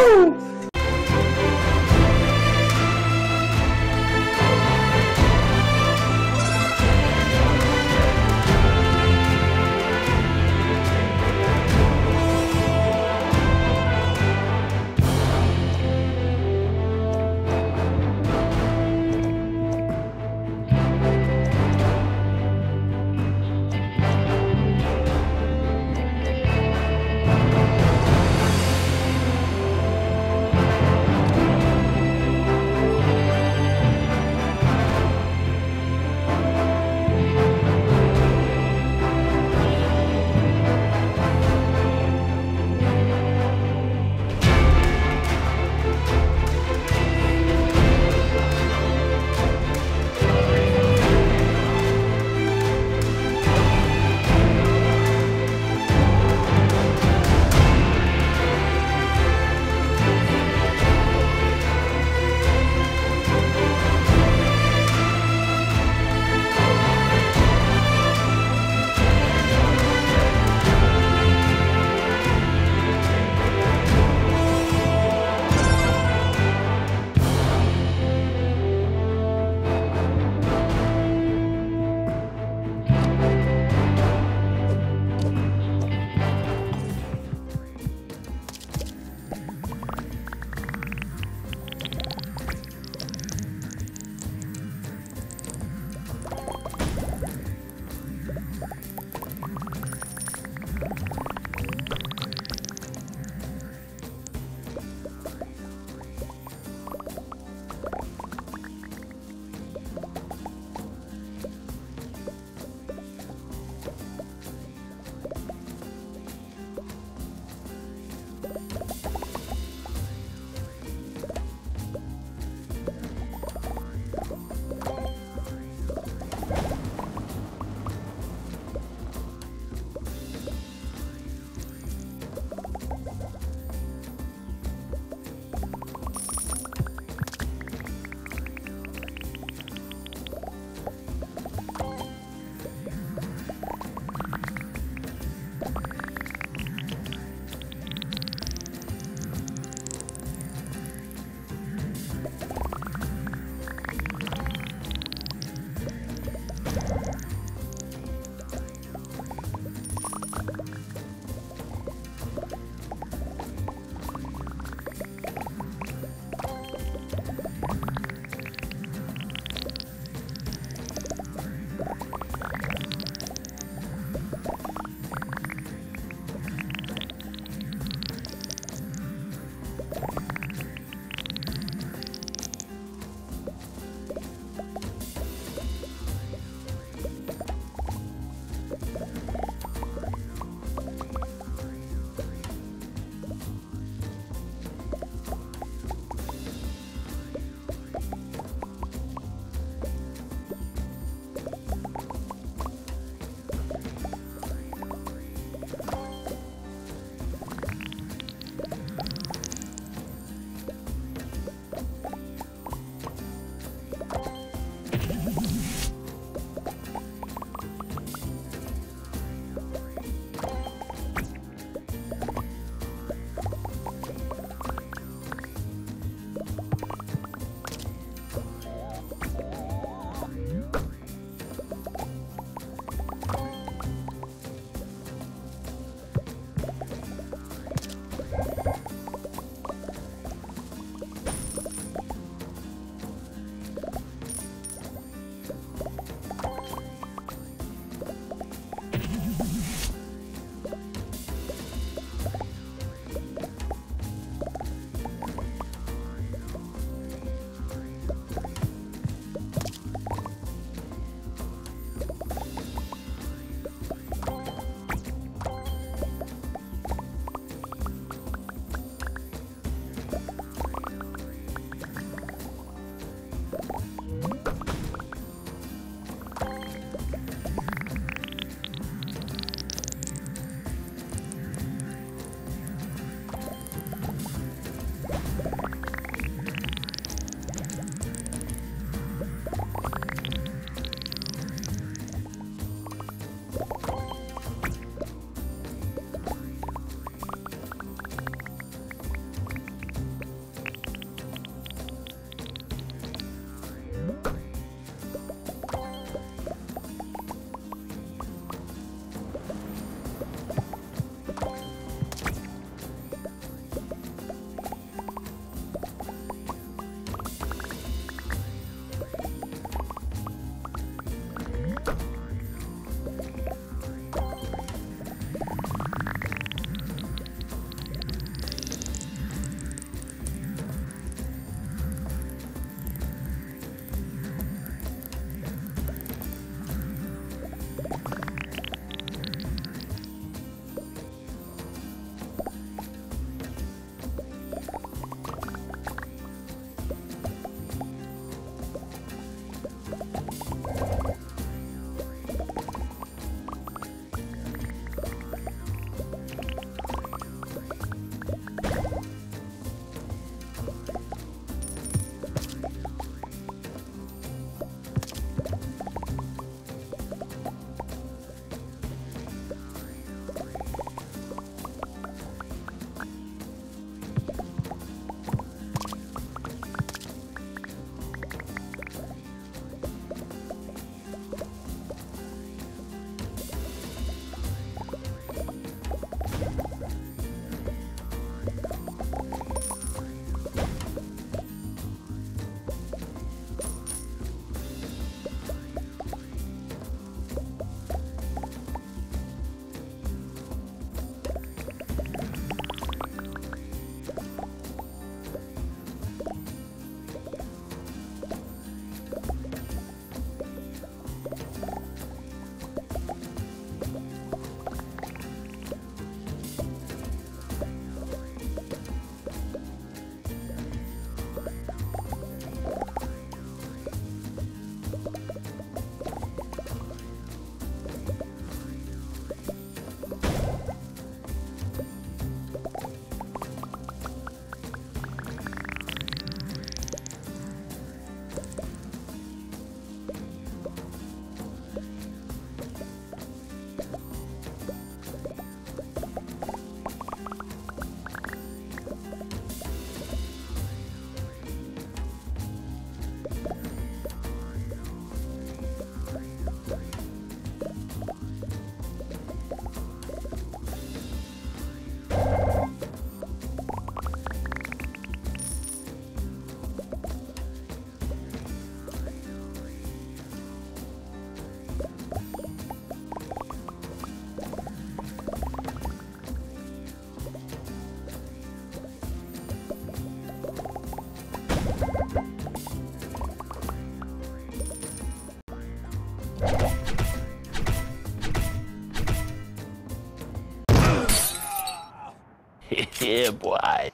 Woo! yeah, boy.